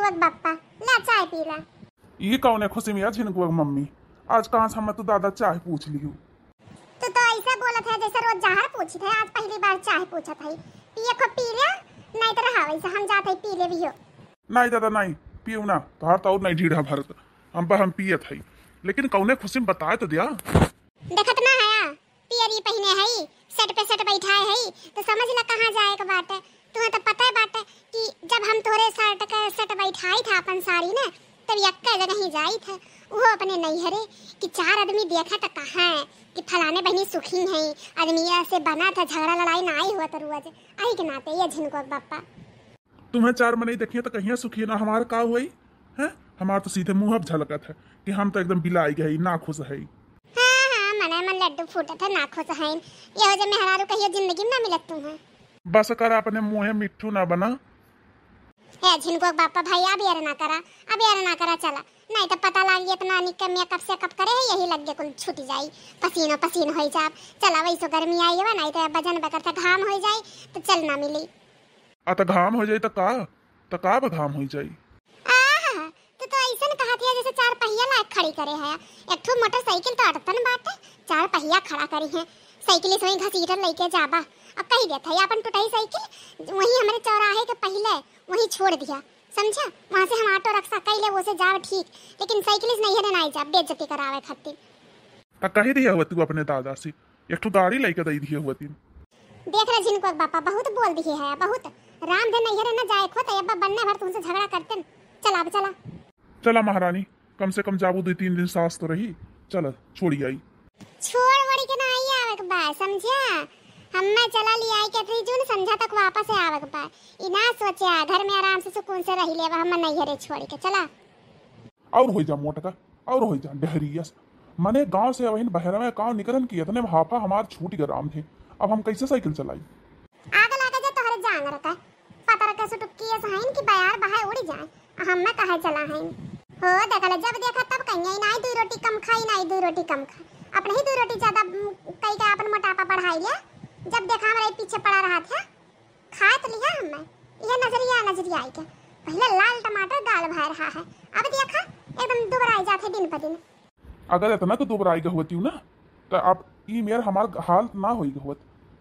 झिनकुआ बप्पा ला चाय पी ला। ये कौन है खुशी में झिनकुआ मम्मी? आज कहाँ से हम तो दादा चाय पूछ ली हूँ? तू तो ऐसा बोला था जैसे रोज जहर पूछी थे आज पहली बार चाय पूछा था पिए को पी लिया नहीं तो रहा वैसे हम जाते पी ले भी हो। नहीं दादा नहीं पियो ना तोहार तो और नहीं ढीढ़ा भरत। हम पर हम पियत है। लेकिन कौने खुशी में बताए तो दिया। देखत ना है पियरी पहने है सेट पे सेट बैठाए है तो समझ ला कहाँ जाए के बाटे तुम्हें तो पता है बाटे कि जब हम तोरे शर्ट के सेट बैठाई था अपन साड़ी ना जगह जाई था वो अपने नैहरे कि चार आदमी देखा तो कहाँ है? कि फलाने बहनी सुखी हैं। आदमी से बना था झगड़ा लड़ाई ना आई हुआ तो रुआ आई के नाते ये झिनको बापा तुम्हें चार मनी देखिए तो कहीं सुखी ना? हमार का हुई? है? हमार तो सीधे मुँह अब झलकत है कि हम तो एकदम बिलाई गई ना खुश है। हाँ हाँ मने मन लड्डू फूटा था ना खुश हैं। ये जो मेहरारू कहियो ज़िंदगी में ना मिलत तुम्हें। बस कर अपने मुँह मिट्ठू ना बना। है झिनको बापा भाई अब यार ना करा अब यार ना करा चला। नहीं तो पता लग गया इतना निक मेकअप से कब करे यही लग गया कुल छूट जाई। पसीनो पसीन हो जाए चला वही सो गर्मी आई हो नहीं तो बजन बकर तो घाम हो जाए तो चल ना मिली। आ तो घाम हो जाई तो का? तो का घाम हो जाई? आहा तो तो ऐसा कहा थी जैसे चार पहिया लायक खड़ी करे है। एक ठो मोटरसाइकिल तो अटतन बात है चार पहिया खड़ा करी है। साइकिल से वही घसीटन लेके जाबा। अब कही देता है अपन टूटाई साइकिल वही हमारे चौराहे के पहले वही छोड़ दिया। समझा? वहाँ से हम ऑटो रक्षा कैले वो से जाव ठीक। लेकिन साइकिल से नहीं है ना जा बेइज्जती करावे खातिर। तो कही दिया हुआ तू अपने दादा से एक ठो गाड़ी लेके दे दिया हुआ तीन देख रहे जिनको बापा बहुत बोल दिए है बहुत। राम धन नहीं है ना जाए खो तो अब्बा बनने भर तुमसे झगड़ा करते। चला अब चला। चला महारानी कम से कम जाबू दो तीन दिन सास तो रही। चल छोड़ी आई। छोड़ वड़ी के ना आई आवे के बा समझा? हम्मे चला ली आई के थी जून संझा तक वापस आवे के बा ई ना सोचे घर में आराम से सुकून से रही लेवा हम नहीं हरे छोड़ के चला। और हो जा मोटका और हो जा डहरियस मने गाँव से वही बहरा में गाँव निकलन की इतने हाफा हमार छूट गए राम थे अब हम कैसे साइकिल चलाई? आगे लागे जा तोहरे जांग रहता पता रखे सु टुक्की ऐसा है कि बयार बाहर उड़ी जाए। हम में कहे चला है हो देखले जब देखा तब कहीं नहीं दो रोटी कम खाई नहीं दो रोटी कम खा अपने ही दो रोटी ज़्यादा कई का अपन मोटापा बढ़ाई लिया। जब देखा हमारे पीछे पड़ा रहा था खा तो लिया हमने। यह नज़रिया नज़रिया आई के पहले लाल टमाटर दाल भर रहा है अब देखा एकदम दुबराई जाते दिन पर दिन। अगर इतना तो दोबारा आई होती हूँ ना तो अब ई मेर हमार हाल ना होई होत।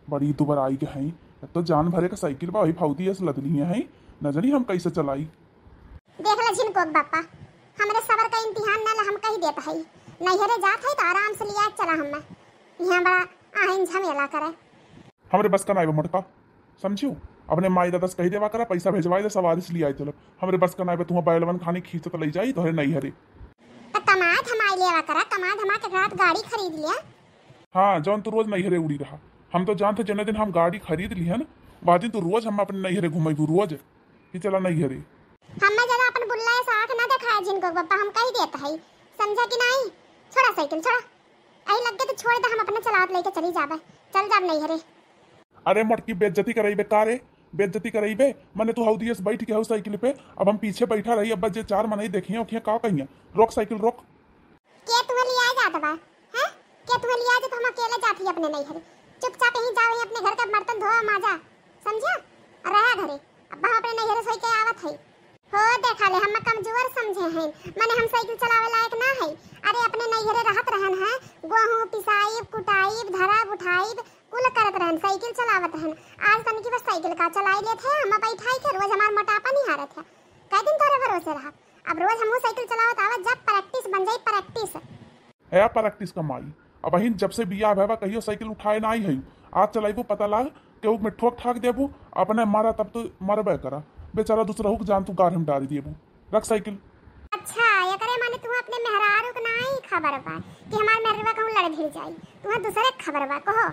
बड़ी दोबारा आई के हैं तो जान भरे का साइकिल बा वही फाउती है लदली है नजरी हम कैसे चलाई। देख ले झिनको बापा हमरे सबर का इम्तिहान ना हम कही देता है। नैहरे जात है तो आराम से लिया चला हम यहाँ बड़ा आहिन झमेला करे। हमरे बस का बा मोटका। समझियो? अपने माई दादा से कही देवा करा पैसा भेजवाई दे सवारी से लिया चलो। हमरे बस का नाई बा तुम्हें बैलवन खाने खींच तो ले जाई तो नहीं हरे। तो कमात लेवा करा कमात हमा के रात गाड़ी खरीद लिया। हाँ जौन तो रोज नैहरे उड़ी रहा। हम तो जानते जने दिन हम गाड़ी खरीद ली है ना बाद दिन तो रोज हम अपने नैहरे घुमेबू रोज। कि चला नैहरे हमें जरा अपन बुल्ला से आँख ना दिखाया जिनको बापा हम कही देता है। समझा कि नहीं? छोड़ा साइकिल छोड़ा। आई लग गया तो छोड़ दे हम अपने चलावत लेके चली जाबे। चल जाब नहीं हरे। अरे मटकी बेज्जती कराइबे कारे। बेज्जती कराइबे मने तू हाउदी से बैठ के हौ साइकिल पे। अब हम पीछे बैठा रही, अब जे चार मनाई देखिए ओखिया का कहिया रोक साइकिल, रोक। के तुम्हें लिया जा बा हैं? के तुम्हें लिया तो हम अकेले जाती अपने नहीं हरे चुपचाप यहीं जाओ, यहीं अपने घर का बर्तन धो, माजा। समझा? रहा घरे। अब हम अपने नहीं हरे सोई के आवत है। हो, देखा ले, हम कमज़ोर समझे हैं। माने हम साइकिल चलावे लायक ना है। अरे, अपने नैहरे रहत रहन, है? गेहूँ पिसाइब, कुटाइब, धराब उठाइब, कुल करत रहन, साइकिल चलावत रहन। आज तन की बस साइकिल का चलाई लेत है, हम बैठाई के रोज हमार मोटापा नहीं हारत है। कई दिन तोरे भरोसे रहा? अब रोज हमहू साइकिल चलावत आवत जब प्रैक्टिस बन जाई प्रैक्टिस। है प्रैक्टिस का माई अब अहिन जब से बिया भैबा कहियो साइकिल उठाए ना आई है, आज चलाइबू पता लाग केहू में ठोक ठाक देबू, अपने मारा तब तो मरबे करा। बेचारा दूसरा हुक जान तू कार हम डाली देबू रख साइकिल। अच्छा ये करे माने तू अपने मेहरारू को नहीं खबर बा कि हमार मेहरवा कहूँ लड़ भिड़ जाई तू दूसरे खबर बा कहो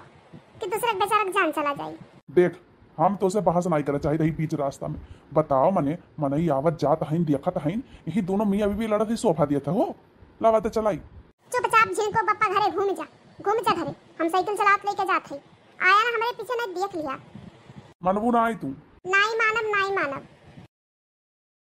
कि दूसरे बेचारा जान चला जाई देख हम तो से बहस नहीं करे चाहिए रही बीच रास्ता में। बताओ मने मनई आवत जात हईन देखत हईन यही दोनों मियाँ बीवी लड़त ही सोफा दिया था हो? लावाते चलाई। चुपचाप झिनको पप्पा घरे घूम जा घूम जा घरे। हम साइकिल चलात लेके जात हई आया ना हमारे पीछे नहीं देख लिया। मनबू ना आई तू। नाई मानब नाई मानब